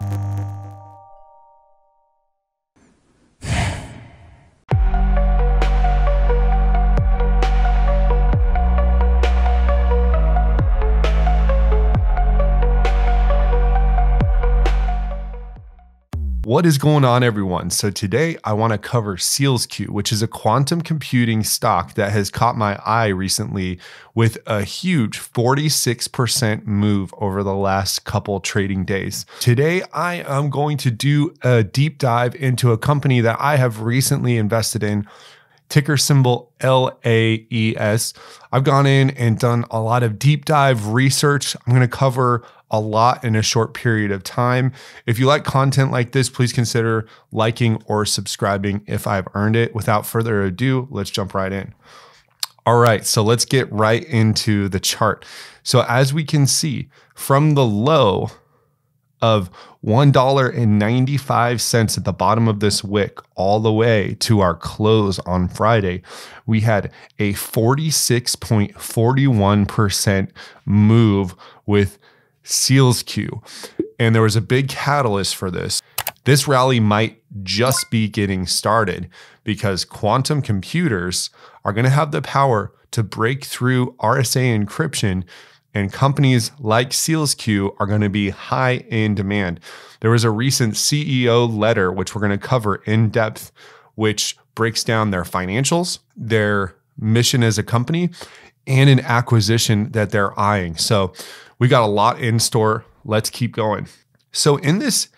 Música What is going on, everyone? So, today I want to cover SealsQ, which is a quantum computing stock that has caught my eye recently with a huge 46% move over the last couple trading days. Today, I am going to do a deep dive into a company that I have recently invested in ticker symbol LAES. I've gone in and done a lot of deep dive research. I'm going to cover a lot in a short period of time. If you like content like this, please consider liking or subscribing if I've earned it. Without further ado, let's jump right in. All right, so let's get right into the chart. So, as we can see from the low of $1.95 at the bottom of this wick all the way to our close on Friday, we had a 46.41% move with SealsQ. And there was a big catalyst for this. This rally might just be getting started because quantum computers are going to have the power to break through RSA encryption, and companies like SealsQ are going to be high in demand. There was a recent CEO letter, which we're going to cover in depth, which breaks down their financials, their mission as a company, and an acquisition that they're eyeing. So, we got a lot in store. Let's keep going. So, in this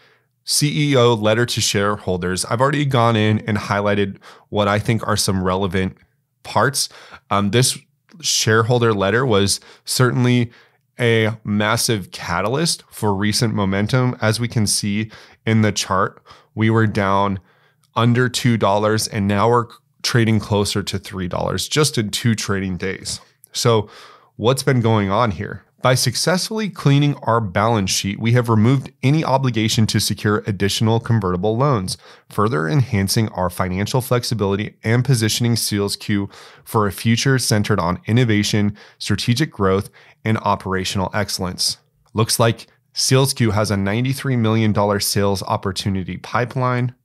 CEO letter to shareholders, I've already gone in and highlighted what I think are some relevant parts. Um, this shareholder letter was certainly a massive catalyst for recent momentum. As we can see in the chart, we were down under $2 and now we're trading closer to $3 just in two trading days. So, what's been going on here? By successfully cleaning our balance sheet, we have removed any obligation to secure additional convertible loans, further enhancing our financial flexibility and positioning SealsQ for a future centered on innovation, strategic growth, and operational excellence. Looks like SealsQ has a $93 million sales opportunity pipeline.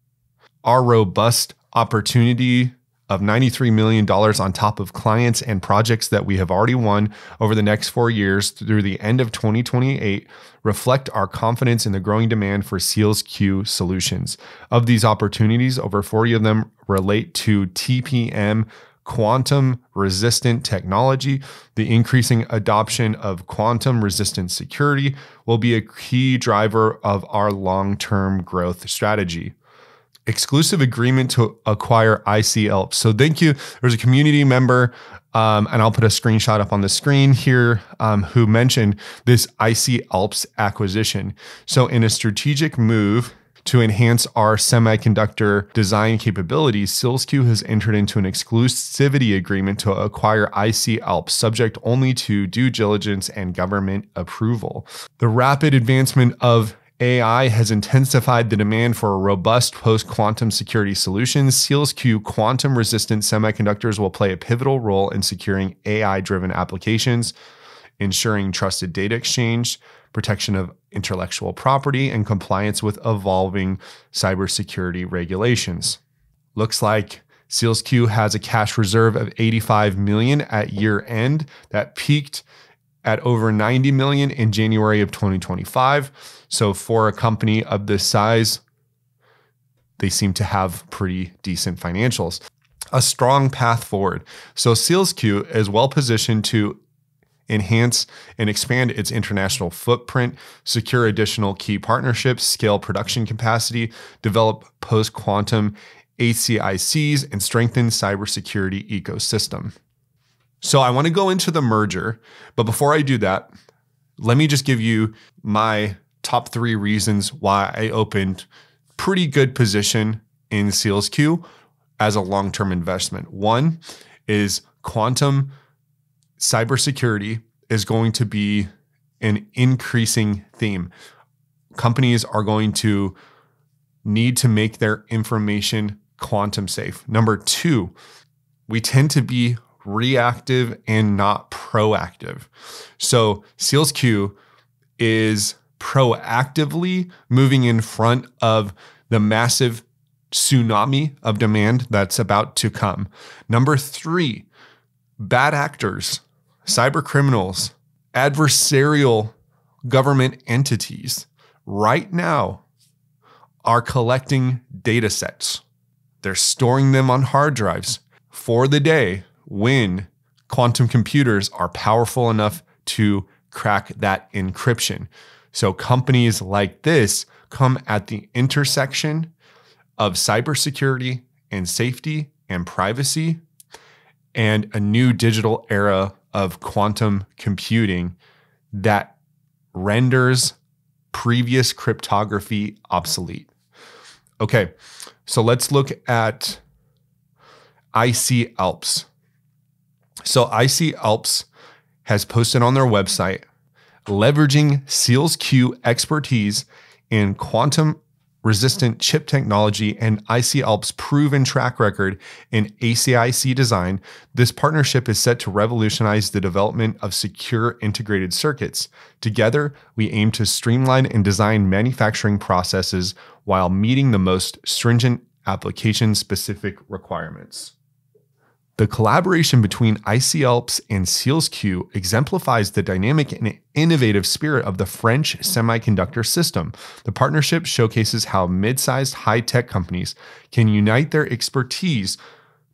Our robust opportunity of $93 million on top of clients and projects that we have already won over the next four years through the end of 2028 reflect our confidence in the growing demand for SEALs Q solutions. Of these opportunities, over 40 of them relate to TPM quantum resistant technology. The increasing adoption of quantum resistant security will be a key driver of our long term growth strategy exclusive agreement to acquire IC Alps. So thank you. There's a community member, um, and I'll put a screenshot up on the screen here, um, who mentioned this IC Alps acquisition. So in a strategic move to enhance our semiconductor design capabilities, SealsQ has entered into an exclusivity agreement to acquire IC Alps, subject only to due diligence and government approval. The rapid advancement of AI has intensified the demand for robust post quantum security solutions. SealsQ quantum resistant semiconductors will play a pivotal role in securing AI driven applications, ensuring trusted data exchange, protection of intellectual property, and compliance with evolving cybersecurity regulations. Looks like SealsQ has a cash reserve of 85 million at year end that peaked at over 90 million in January of 2025 so for a company of this size, they seem to have pretty decent financials. A strong path forward. So SealsQ is well positioned to enhance and expand its international footprint, secure additional key partnerships, scale production capacity, develop post quantum ASICs, and strengthen cybersecurity ecosystem. So I want to go into the merger, but before I do that, let me just give you my top three reasons why I opened pretty good position in SealsQ as a long term investment. One is quantum cybersecurity is going to be an increasing theme. Companies are going to need to make their information quantum safe. Number two, we tend to be reactive and not proactive. So SealsQ is proactively moving in front of the massive tsunami of demand that's about to come. Number three, bad actors, cyber criminals, adversarial government entities right now are collecting data sets. They're storing them on hard drives for the day when quantum computers are powerful enough to crack that encryption. So companies like this come at the intersection of cybersecurity and safety and privacy and a new digital era of quantum computing that renders previous cryptography obsolete. Okay, so let's look at IC Alps. So IC Alps has posted on their website leveraging SEALSQ expertise in quantum resistant chip technology and IC Alps' proven track record in ASIC design, this partnership is set to revolutionize the development of secure integrated circuits. Together, we aim to streamline and design manufacturing processes while meeting the most stringent application specific requirements. The collaboration between IC Alps and SEALSQ exemplifies the dynamic and innovative spirit of the French semiconductor system. The partnership showcases how mid sized high tech companies can unite their expertise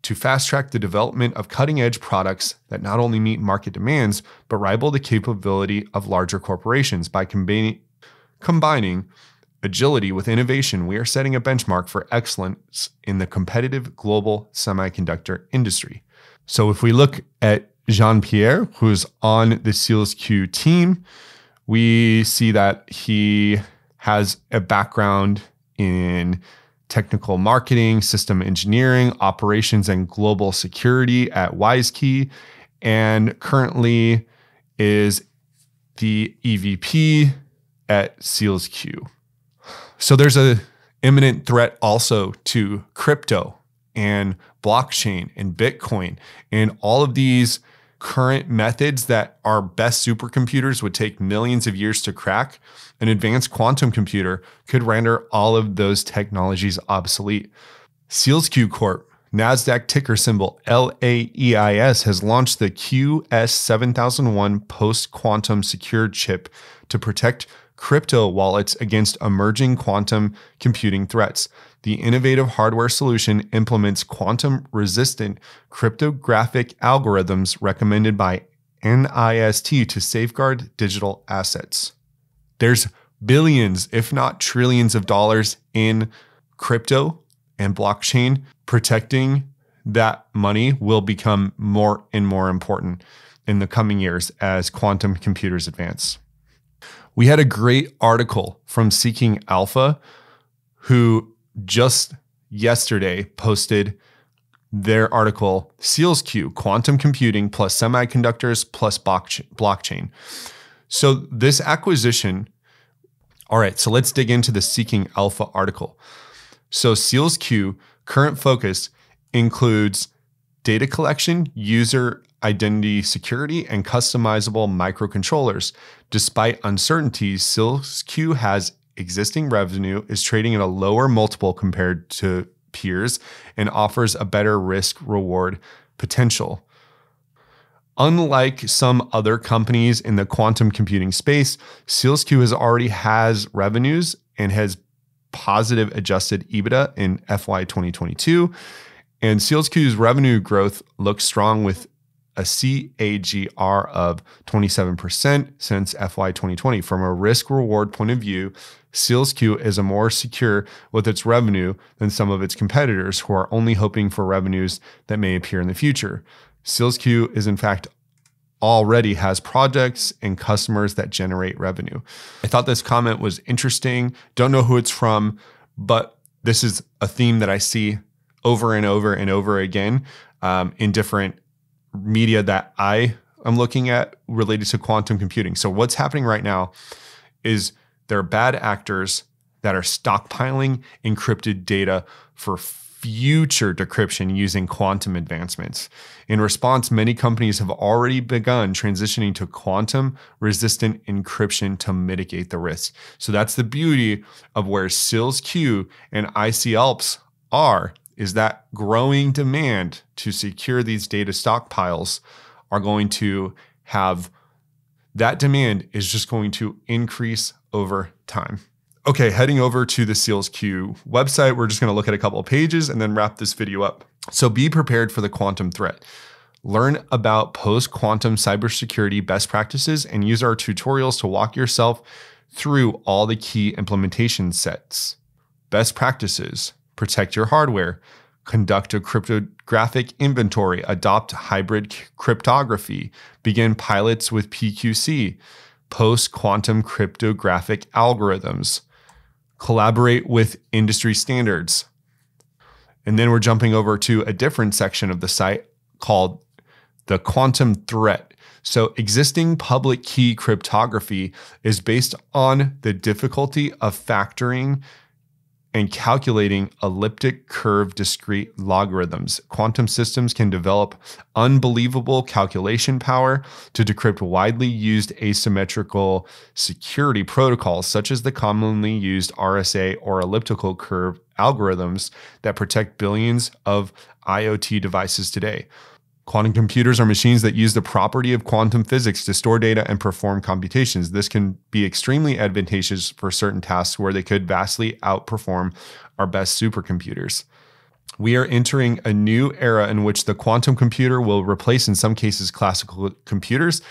to fast track the development of cutting edge products that not only meet market demands, but rival the capability of larger corporations by combining, combining agility with innovation, we are setting a benchmark for excellence in the competitive global semiconductor industry. So if we look at Jean Pierre, who's on the SEALSQ team, we see that he has a background in technical marketing, system engineering, operations, and global security at WiseKey, and currently is the EVP at SEALSQ. So there's a imminent threat also to crypto and blockchain and Bitcoin and all of these current methods that our best supercomputers would take millions of years to crack. An advanced quantum computer could render all of those technologies obsolete. SEALSQ Corp, NASDAQ ticker symbol LAES, has launched the QS7001 post quantum secure chip to protect crypto wallets against emerging quantum computing threats. The innovative hardware solution implements quantum resistant cryptographic algorithms recommended by NIST to safeguard digital assets. There's billions, if not trillions, of dollars in crypto and blockchain. Protecting that money will become more and more important in the coming years as quantum computers advance. We had a great article from Seeking Alpha who just yesterday posted their article SEALSQ Quantum Computing plus Semiconductors plus Blockchain. So, this acquisition, all right, so let's dig into the Seeking Alpha article. So, SEALSQ current focus includes data collection, user identity security, and customizable microcontrollers. Despite uncertainties, SEALSQ has existing revenue, is trading at a lower multiple compared to peers, and offers a better risk reward potential. Unlike some other companies in the quantum computing space, SEALSQ has already has revenues and has positive adjusted EBITDA in FY 2022. And SEALSQ's revenue growth looks strong with a CAGR of 27% since FY 2020. From a risk reward point of view, SEALSQ is a more secure with its revenue than some of its competitors who are only hoping for revenues that may appear in the future. SEALSQ is in fact already has projects and customers that generate revenue. I thought this comment was interesting. Don't know who it's from, but this is a theme that I see over and over and over again um, in different media that I am looking at related to quantum computing. So what's happening right now is there are bad actors that are stockpiling encrypted data for future decryption using quantum advancements. In response, many companies have already begun transitioning to quantum resistant encryption to mitigate the risk. So that's the beauty of where SealsQ and IC are is that growing demand to secure these data stockpiles are going to have that demand is just going to increase over time. Okay, heading over to the SealsQ website, we're just going to look at a couple of pages and then wrap this video up. So be prepared for the quantum threat. Learn about post quantum cybersecurity best practices and use our tutorials to walk yourself through all the key implementation sets. Best practices protect your hardware, conduct a cryptographic inventory, adopt hybrid cryptography, begin pilots with PQC, post quantum cryptographic algorithms, collaborate with industry standards. And then we're jumping over to a different section of the site called the quantum threat. So, existing public key cryptography is based on the difficulty of factoring and calculating elliptic curve discrete logarithms. Quantum systems can develop unbelievable calculation power to decrypt widely used asymmetrical security protocols, such as the commonly used RSA or elliptical curve algorithms that protect billions of IoT devices today. Quantum computers are machines that use the property of quantum physics to store data and perform computations. This can be extremely advantageous for certain tasks where they could vastly outperform our best supercomputers. We are entering a new era in which the quantum computer will replace, in some cases, classical computers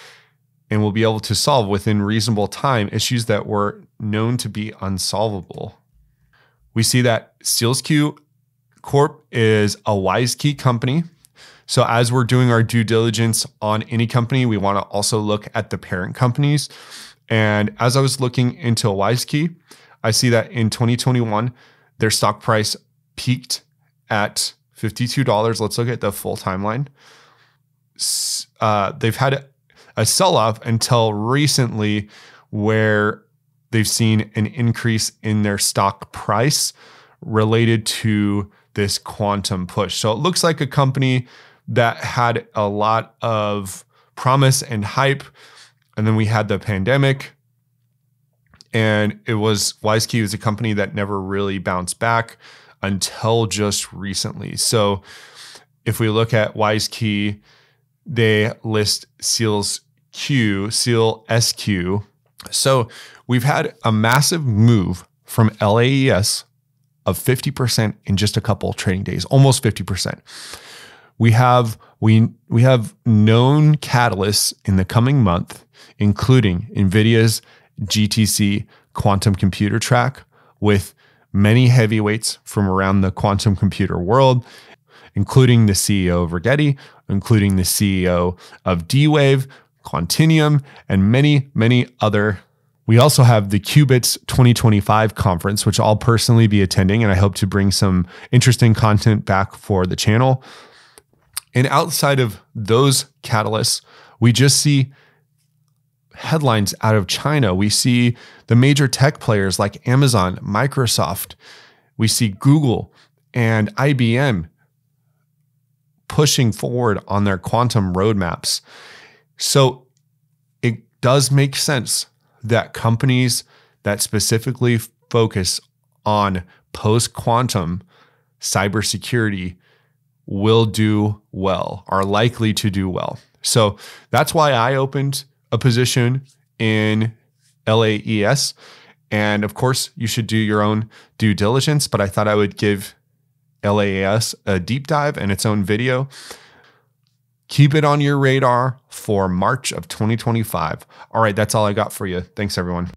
and will be able to solve within reasonable time issues that were known to be unsolvable. We see that SealsQ Corp is a WISeKey company so, as we're doing our due diligence on any company, we want to also look at the parent companies. And as I was looking into WISeKey, I see that in 2021, their stock price peaked at $52. Let's look at the full timeline. Uh, they've had a sell off until recently where they've seen an increase in their stock price related to this quantum push. So it looks like a company that had a lot of promise and hype. And then we had the pandemic. And it was WISeKey was a company that never really bounced back until just recently. So if we look at WISeKey, they list Seals Q, Seal SQ. So we've had a massive move from LAES of 50% in just a couple trading days, almost 50% we have we we have known catalysts in the coming month, including NVIDIA's GTC quantum computer track with many heavyweights from around the quantum computer world, including the CEO of Rigetti, including the CEO of D-Wave, Quantinuum, and many, many other. We also have the Qubits 2025 conference, which I'll personally be attending, and I hope to bring some interesting content back for the channel. And outside of those catalysts, we just see headlines out of China. We see the major tech players like Amazon, Microsoft. We see Google and IBM pushing forward on their quantum roadmaps. So it does make sense that companies that specifically focus on post quantum cybersecurity will do well, are likely to do well. So that's why I opened a position in LAES. And of course, you should do your own due diligence, but I thought I would give LAES a deep dive and its own video. Keep it on your radar for March of 2025. All right, that's all I got for you. Thanks, everyone.